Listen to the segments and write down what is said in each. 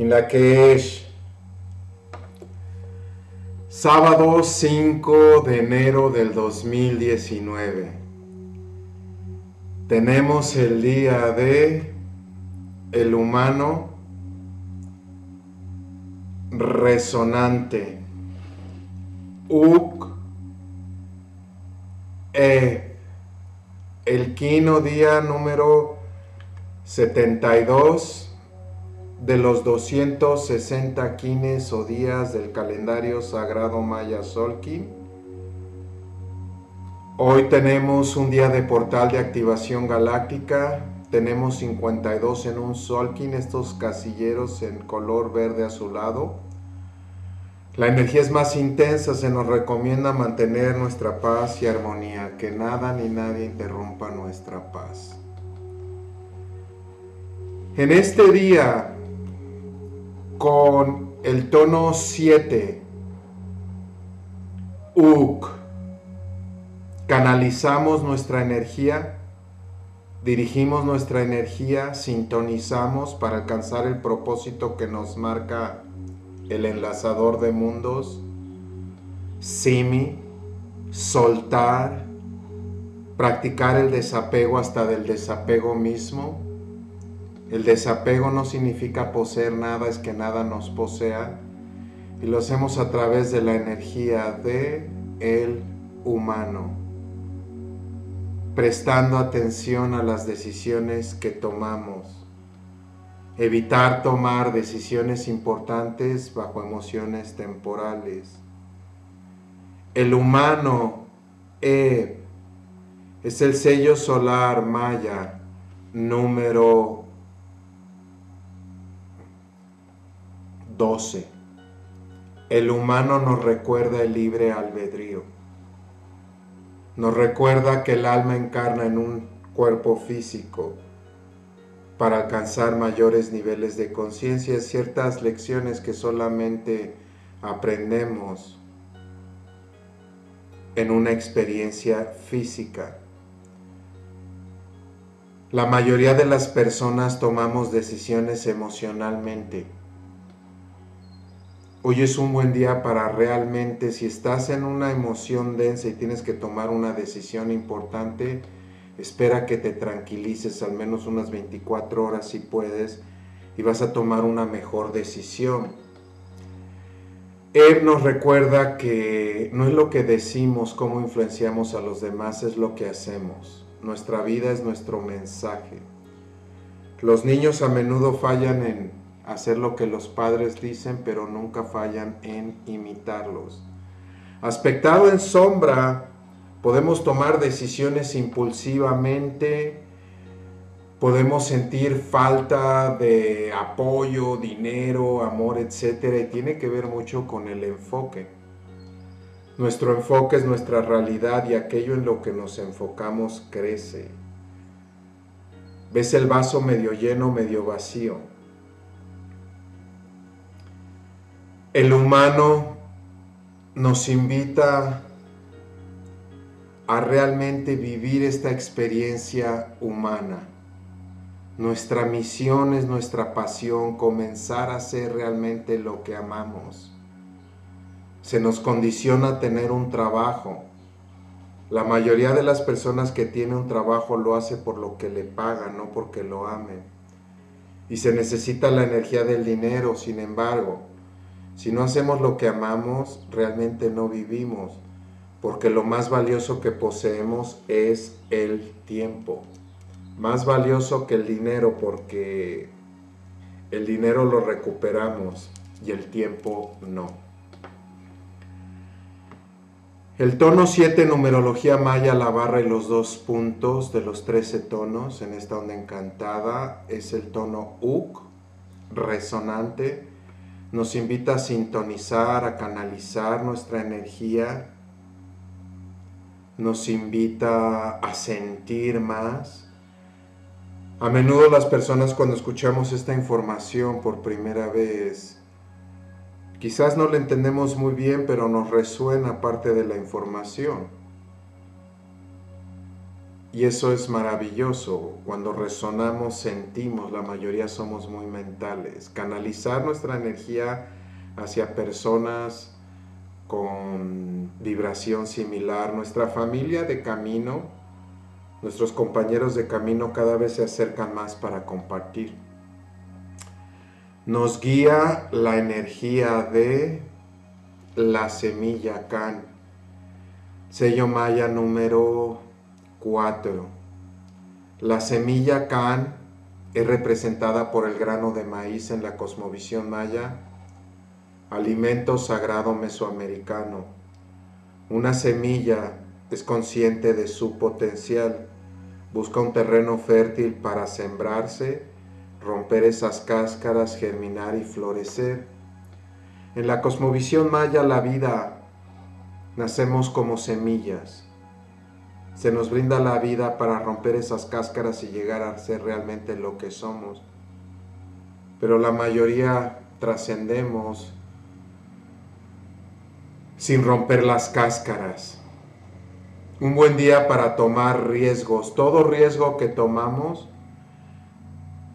Inlakesh. Sábado 5 de enero del 2019. Tenemos el día de el humano resonante. Uk E. El quino día número 72 de los 260 quines o días del calendario sagrado maya Solki. Hoy tenemos un día de portal de activación galáctica. Tenemos 52 en un Solkin, estos casilleros en color verde azulado. La energía es más intensa, se nos recomienda mantener nuestra paz y armonía, que nada ni nadie interrumpa nuestra paz. En este día con el tono 7, UK. Canalizamos nuestra energía, dirigimos nuestra energía, sintonizamos para alcanzar el propósito que nos marca el enlazador de mundos, Simi, soltar, practicar el desapego hasta del desapego mismo el desapego no significa poseer nada, es que nada nos posea. Y lo hacemos a través de la energía de el humano, prestando atención a las decisiones que tomamos. Evitar tomar decisiones importantes bajo emociones temporales. El humano es el sello solar maya número 12. El humano nos recuerda el libre albedrío. Nos recuerda que el alma encarna en un cuerpo físico para alcanzar mayores niveles de conciencia, ciertas lecciones que solamente aprendemos en una experiencia física. La mayoría de las personas tomamos decisiones emocionalmente Hoy es un buen día para realmente, si estás en una emoción densa y tienes que tomar una decisión importante, espera que te tranquilices al menos unas 24 horas si puedes y vas a tomar una mejor decisión. Él nos recuerda que no es lo que decimos, cómo influenciamos a los demás, es lo que hacemos. Nuestra vida es nuestro mensaje. Los niños a menudo fallan en hacer lo que los padres dicen, pero nunca fallan en imitarlos. Aspectado en sombra, podemos tomar decisiones impulsivamente, podemos sentir falta de apoyo, dinero, amor, etc. Y tiene que ver mucho con el enfoque. Nuestro enfoque es nuestra realidad y aquello en lo que nos enfocamos crece. Ves el vaso medio lleno, medio vacío. El humano nos invita a realmente vivir esta experiencia humana. Nuestra misión es nuestra pasión, comenzar a hacer realmente lo que amamos. Se nos condiciona tener un trabajo. La mayoría de las personas que tienen un trabajo lo hace por lo que le pagan, no porque lo amen. Y se necesita la energía del dinero, sin embargo, si no hacemos lo que amamos, realmente no vivimos, porque lo más valioso que poseemos es el tiempo. Más valioso que el dinero porque el dinero lo recuperamos y el tiempo no. El tono 7, numerología maya, la barra y los dos puntos de los 13 tonos en esta onda encantada es el tono UC, resonante, nos invita a sintonizar, a canalizar nuestra energía, nos invita a sentir más. A menudo las personas cuando escuchamos esta información por primera vez, quizás no la entendemos muy bien, pero nos resuena parte de la información. Y eso es maravilloso. Cuando resonamos, sentimos, la mayoría somos muy mentales. Canalizar nuestra energía hacia personas con vibración similar. Nuestra familia de camino, nuestros compañeros de camino cada vez se acercan más para compartir. Nos guía la energía de la semilla Can. Sello Maya número 4. La semilla Can es representada por el grano de maíz en la cosmovisión maya, alimento sagrado mesoamericano. Una semilla es consciente de su potencial, busca un terreno fértil para sembrarse, romper esas cáscaras, germinar y florecer. En la cosmovisión maya la vida nacemos como semillas se nos brinda la vida para romper esas cáscaras y llegar a ser realmente lo que somos. Pero la mayoría trascendemos sin romper las cáscaras. Un buen día para tomar riesgos. Todo riesgo que tomamos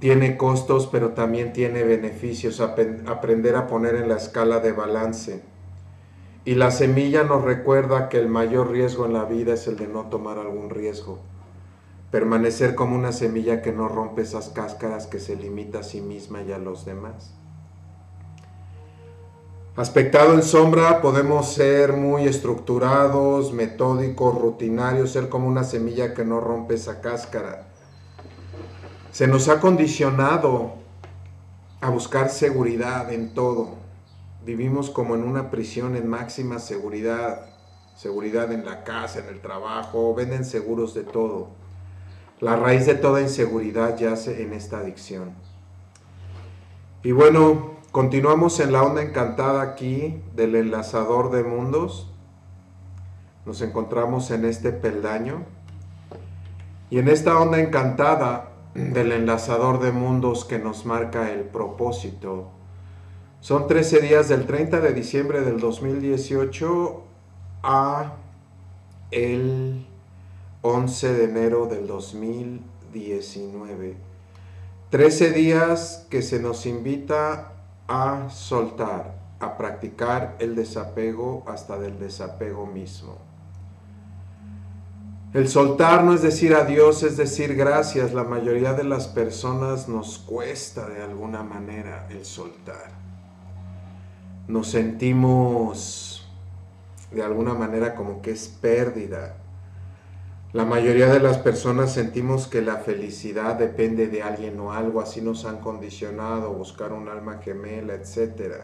tiene costos, pero también tiene beneficios. Aprender a poner en la escala de balance y la semilla nos recuerda que el mayor riesgo en la vida es el de no tomar algún riesgo. Permanecer como una semilla que no rompe esas cáscaras que se limita a sí misma y a los demás. Aspectado en sombra, podemos ser muy estructurados, metódicos, rutinarios, ser como una semilla que no rompe esa cáscara. Se nos ha condicionado a buscar seguridad en todo vivimos como en una prisión en máxima seguridad, seguridad en la casa, en el trabajo, venden seguros de todo. La raíz de toda inseguridad yace en esta adicción. Y bueno, continuamos en la onda encantada aquí del enlazador de mundos. Nos encontramos en este peldaño. Y en esta onda encantada del enlazador de mundos que nos marca el propósito son 13 días del 30 de diciembre del 2018 a el 11 de enero del 2019. 13 días que se nos invita a soltar, a practicar el desapego hasta del desapego mismo. El soltar no es decir adiós, es decir gracias. La mayoría de las personas nos cuesta de alguna manera el soltar nos sentimos de alguna manera como que es pérdida. La mayoría de las personas sentimos que la felicidad depende de alguien o algo, así nos han condicionado, buscar un alma gemela, etc.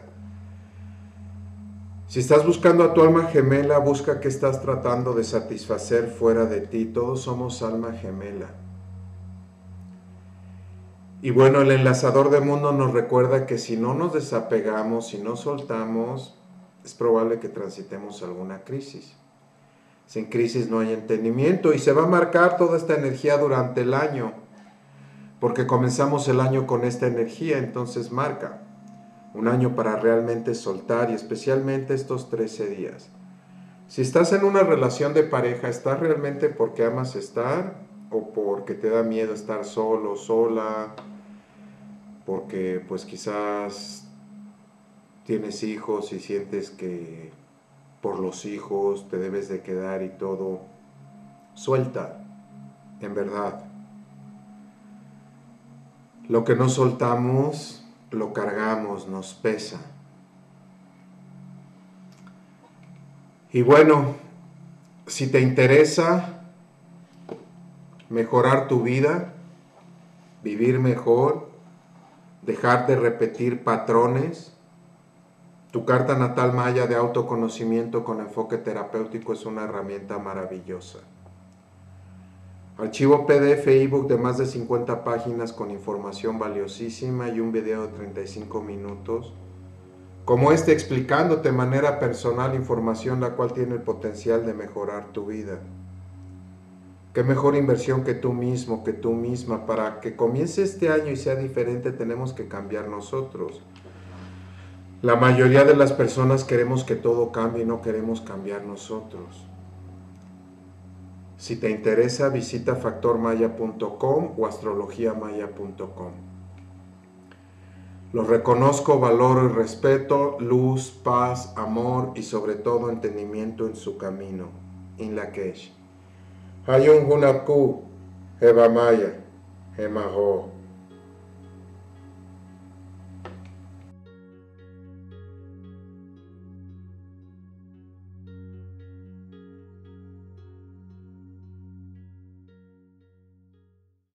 Si estás buscando a tu alma gemela, busca qué estás tratando de satisfacer fuera de ti. Todos somos alma gemela. Y bueno, el enlazador de mundo nos recuerda que si no nos desapegamos, si no soltamos, es probable que transitemos alguna crisis. Sin crisis no hay entendimiento y se va a marcar toda esta energía durante el año, porque comenzamos el año con esta energía, entonces marca un año para realmente soltar y especialmente estos 13 días. Si estás en una relación de pareja, ¿estás realmente porque amas estar o porque te da miedo estar solo, sola? Porque pues quizás tienes hijos y sientes que por los hijos te debes de quedar y todo. Suelta, en verdad. Lo que no soltamos, lo cargamos, nos pesa. Y bueno, si te interesa mejorar tu vida, vivir mejor, dejar de repetir patrones. Tu carta natal maya de autoconocimiento con enfoque terapéutico es una herramienta maravillosa. Archivo PDF ebook de más de 50 páginas con información valiosísima y un video de 35 minutos, como este explicándote de manera personal información la cual tiene el potencial de mejorar tu vida. Qué mejor inversión que tú mismo, que tú misma. Para que comience este año y sea diferente tenemos que cambiar nosotros. La mayoría de las personas queremos que todo cambie y no queremos cambiar nosotros. Si te interesa, visita factormaya.com o astrologiamaya.com. Los reconozco, valoro y respeto, luz, paz, amor y sobre todo entendimiento en su camino. In Lakesh. Hayung hunapku hebamaya hemaho.